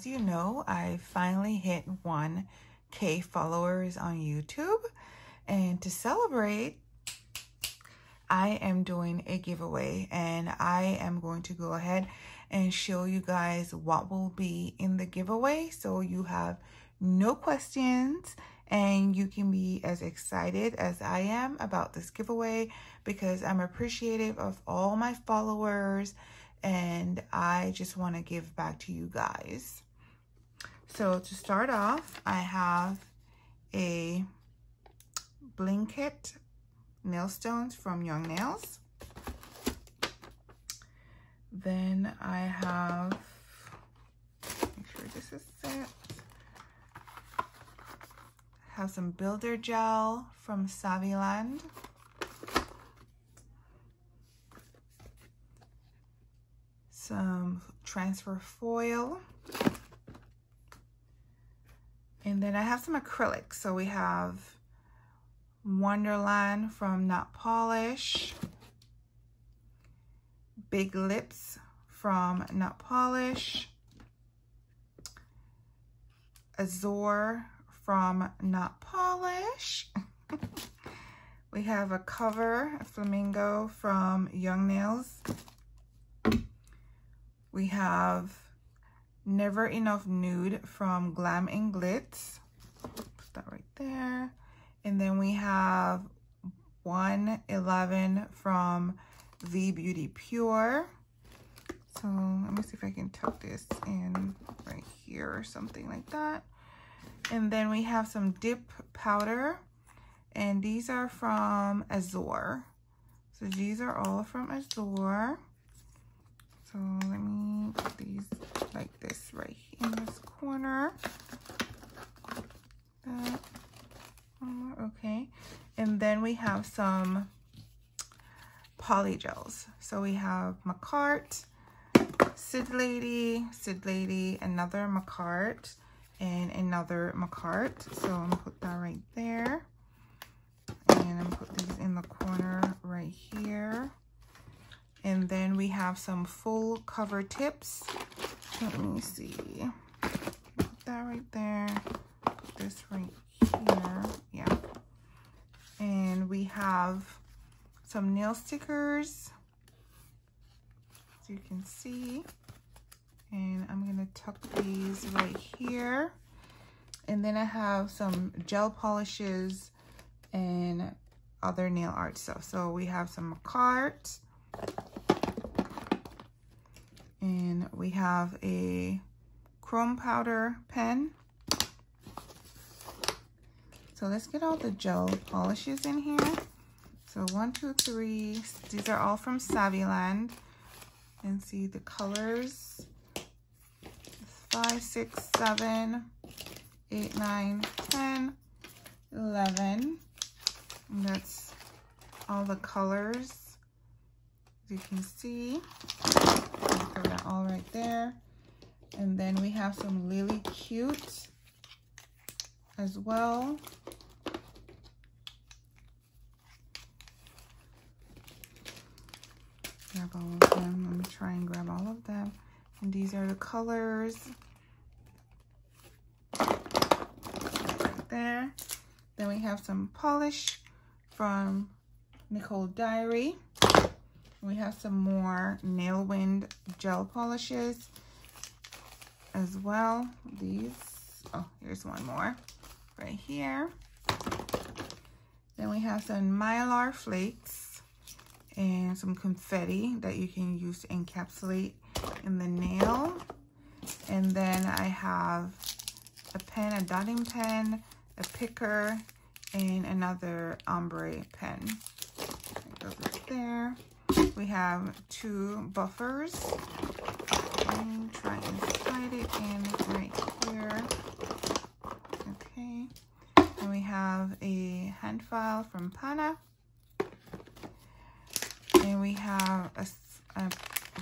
as you know, I finally hit 1K followers on YouTube. And to celebrate, I am doing a giveaway and I am going to go ahead and show you guys what will be in the giveaway so you have no questions and you can be as excited as I am about this giveaway because I'm appreciative of all my followers and I just want to give back to you guys. So to start off, I have a Blinket nail stones from Young Nails. Then I have, make sure this is set. Have some builder gel from Saviland. Some transfer foil. Then I have some acrylics. So we have Wonderland from Not Polish. Big Lips from Not Polish. Azure from Not Polish. we have a cover, a flamingo from Young Nails. We have Never Enough Nude from Glam and Glits. Put that right there. And then we have 111 from V Beauty Pure. So let me see if I can tuck this in right here or something like that. And then we have some dip powder. And these are from Azure. So these are all from Azure. So let me put these like this right in this corner. That. Okay. And then we have some polygels. So we have Makartt, Sid Lady, Sid Lady, another Makartt, and another Makartt. So I'm gonna put that right there. And I'm gonna put these in the corner right here. And then we have some full cover tips. Let me see. Put that right there. Put this right here. Yeah. And we have some nail stickers. As you can see. And I'm going to tuck these right here. And then I have some gel polishes and other nail art stuff. So we have some cards and we have a chrome powder pen. So let's get all the gel polishes in here. So one, two, three. These are all from Saviland. And see the colors. Five, six, seven, eight, nine, ten, eleven. And that's all the colors. You can see throw that all right there. And then we have some Lily Cute as well. Grab all of them. Let me try and grab all of them. And these are the colors. Right there. Then we have some polish from Nicole Diary. We have some more Nail Wind gel polishes as well. These, oh, here's one more right here. Then we have some Mylar flakes and some confetti that you can use to encapsulate in the nail. And then I have a pen, a dotting pen, a picker, and another ombre pen. It goes right there. We have two buffers. Me try and slide it in right here. Okay. And we have a hand file from Pana. And we have a, a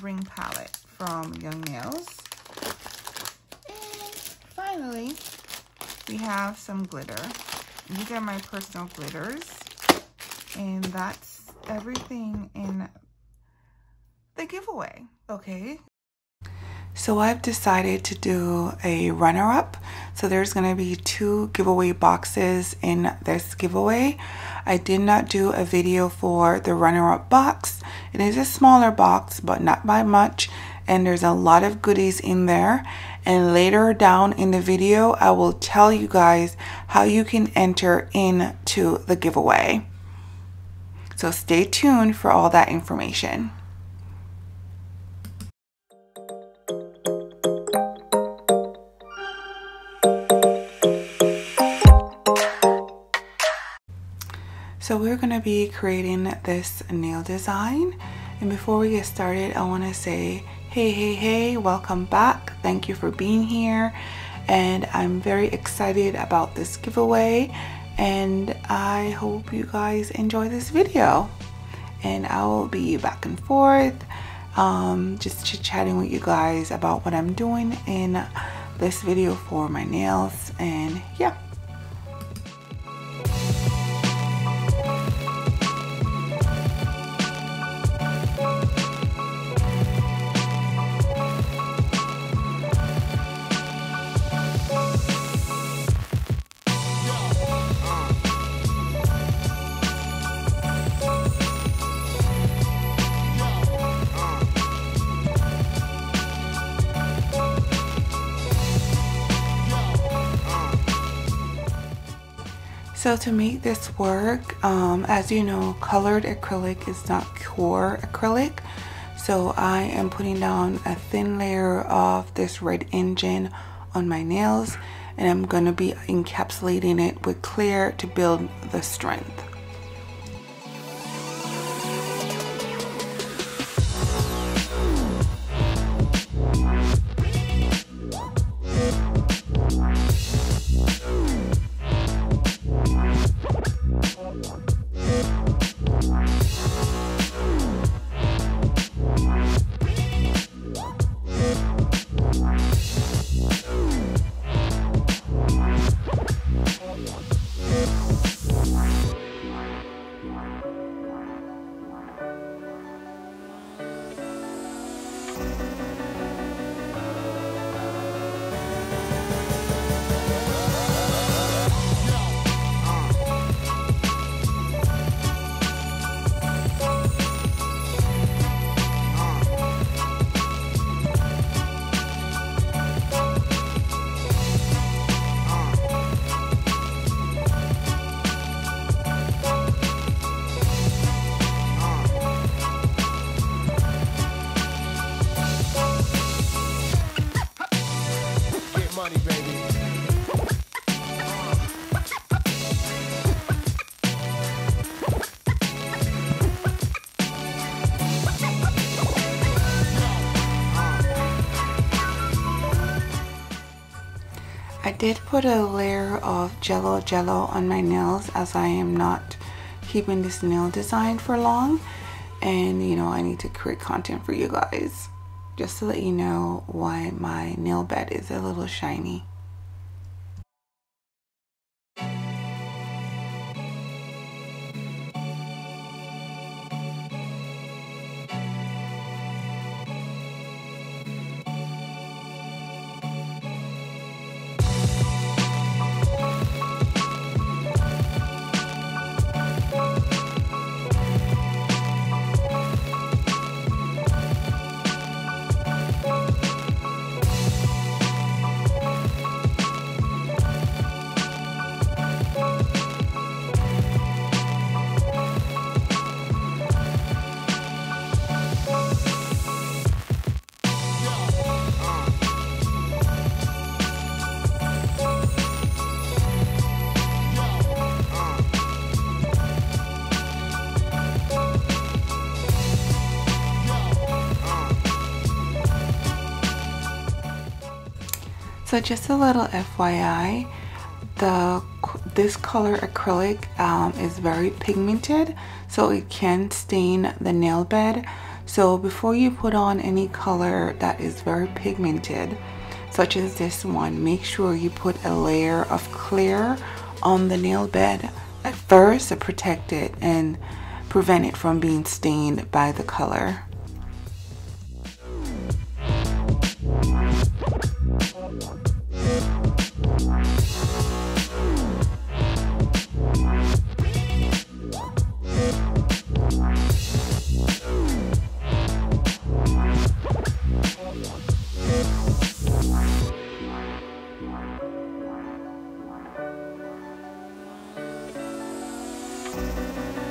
ring palette from Young Nails. And finally, we have some glitter. These are my personal glitters. And that's everything in the giveaway, okay? So I've decided to do a runner-up. So there's going to be two giveaway boxes in this giveaway. I did not do a video for the runner-up box. It is a smaller box, but not by much. And there's a lot of goodies in there. And later down in the video, I will tell you guys how you can enter into the giveaway. So stay tuned for all that information. So we're going to be creating this nail design. And before we get started, I want to say, hey, hey, hey, welcome back. Thank you for being here. And I'm very excited about this giveaway. And I hope you guys enjoy this video. And I will be back and forth, um, just chit-chatting with you guys about what I'm doing in this video for my nails. And yeah. So to make this work, um, as you know, colored acrylic is not pure acrylic. So I am putting down a thin layer of this red engine on my nails and I'm going to be encapsulating it with clear to build the strength. Put a layer of jello jello on my nails as I am not keeping this nail design for long and you know I need to create content for you guys just to let you know why my nail bed is a little shiny. So just a little FYI, the this color acrylic um, is very pigmented, so it can stain the nail bed. So before you put on any color that is very pigmented, such as this one, make sure you put a layer of clear on the nail bed at first to protect it and prevent it from being stained by the color. Música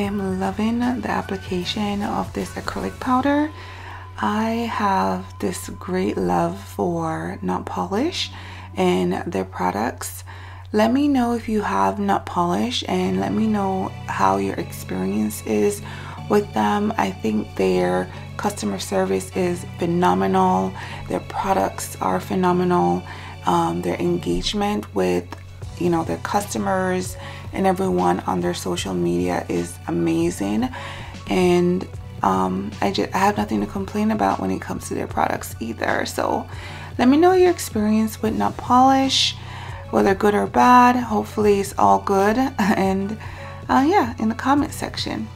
I am loving the application of this acrylic powder. I have this great love for Not Polish and their products. Let me know if you have Not Polish and let me know how your experience is with them. I think their customer service is phenomenal. Their products are phenomenal. Um, their engagement with you know their customers and everyone on their social media is amazing. And um, I just I have nothing to complain about when it comes to their products either. So let me know your experience with Not Polish whether good or bad. Hopefully it's all good. And uh, yeah in the comment section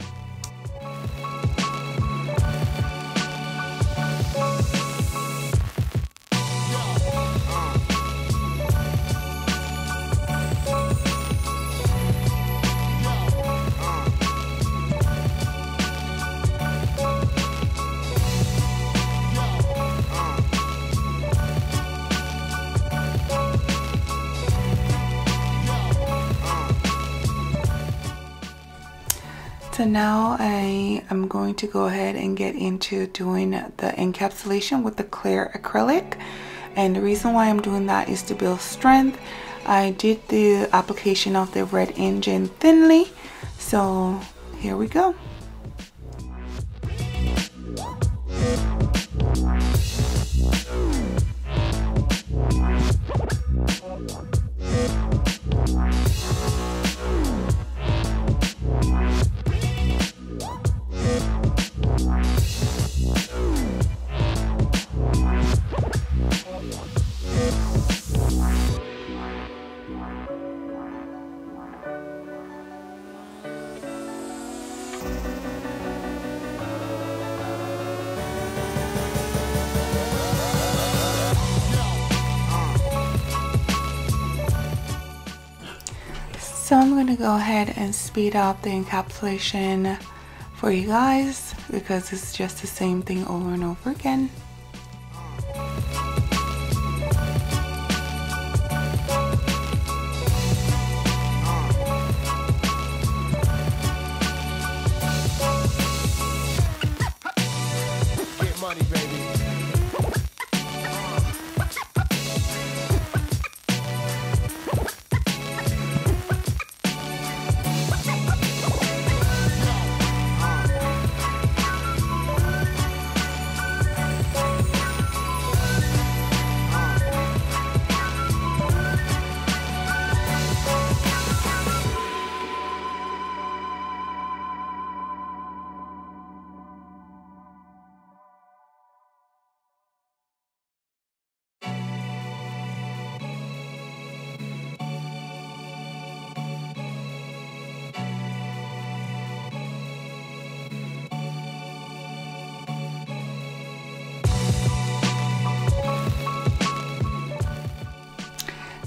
So now I am going to go ahead and get into doing the encapsulation with the clear acrylic. And the reason why I'm doing that is to build strength. I did the application of the red engine thinly. So here we go. Go ahead and speed up the encapsulation for you guys because it's just the same thing over and over again.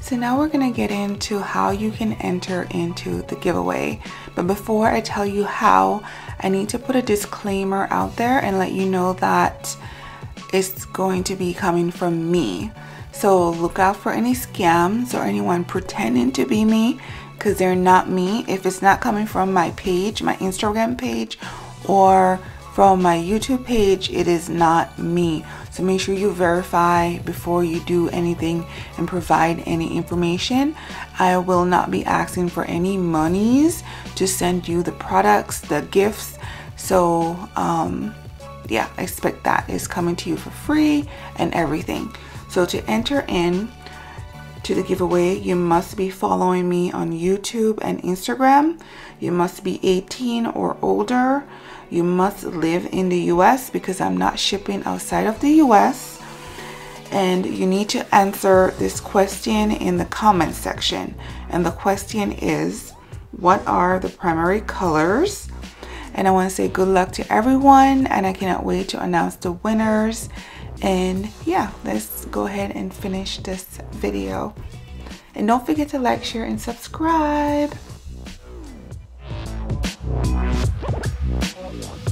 So now we're gonna get into how you can enter into the giveaway. But before I tell you how, I need to put a disclaimer out there and let you know that it's going to be coming from me. So look out for any scams or anyone pretending to be me because they're not me. If it's not coming from my page, my Instagram page, or from my YouTube page, it is not me. So make sure you verify before you do anything and provide any information. I will not be asking for any monies to send you the products, the gifts. So um, yeah, I expect that is coming to you for free and everything. So to enter in to the giveaway, you must be following me on YouTube and Instagram. You must be 18 or older. You must live in the US because I'm not shipping outside of the US. And you need to answer this question in the comment section. And the question is, what are the primary colors? And I want to say good luck to everyone. And I cannot wait to announce the winners. And yeah, let's go ahead and finish this video. And don't forget to like, share, and subscribe. Yeah.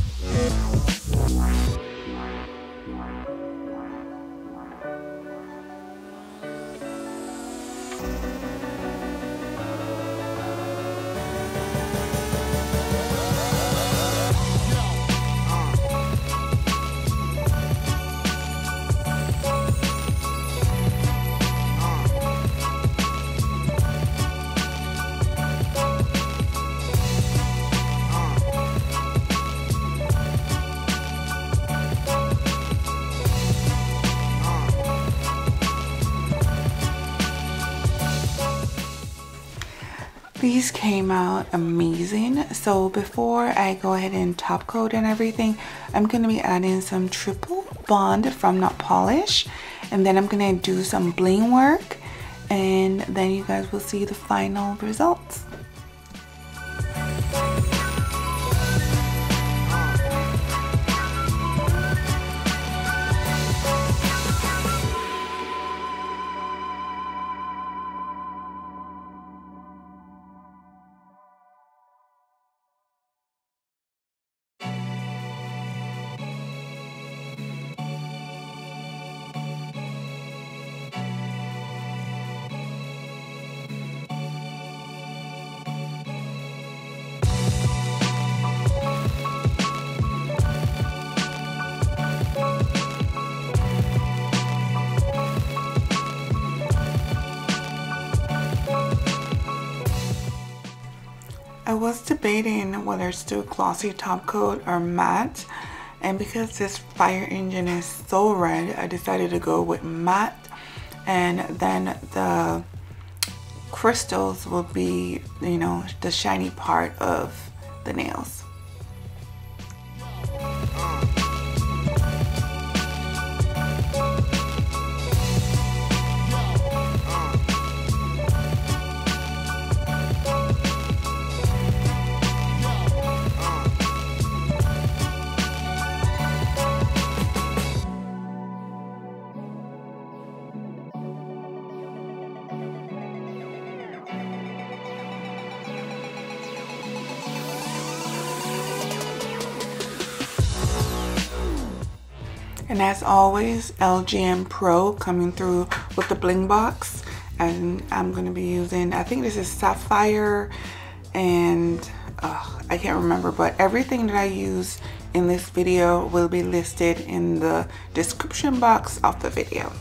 These came out amazing. So before I go ahead and top coat and everything, I'm going to be adding some triple bond from Not Polish. And then I'm going to do some bling work. And then you guys will see the final results. Debating whether to do glossy top coat or matte. And because this fire engine is so red I decided to go with matte. And then the crystals will be you know the shiny part of the nails And as always, LGN Pro coming through with the bling box. And I'm going to be using, I think this is Sapphire and uh, I can't remember, but everything that I use in this video will be listed in the description box of the video.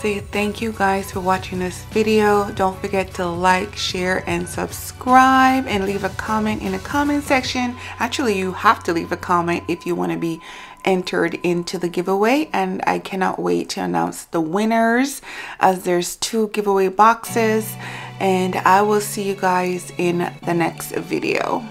Say thank you guys for watching this video. Don't forget to like, share, and subscribe and leave a comment in the comment section. Actually, you have to leave a comment if you want to be entered into the giveaway and I cannot wait to announce the winners as there's two giveaway boxes and I will see you guys in the next video.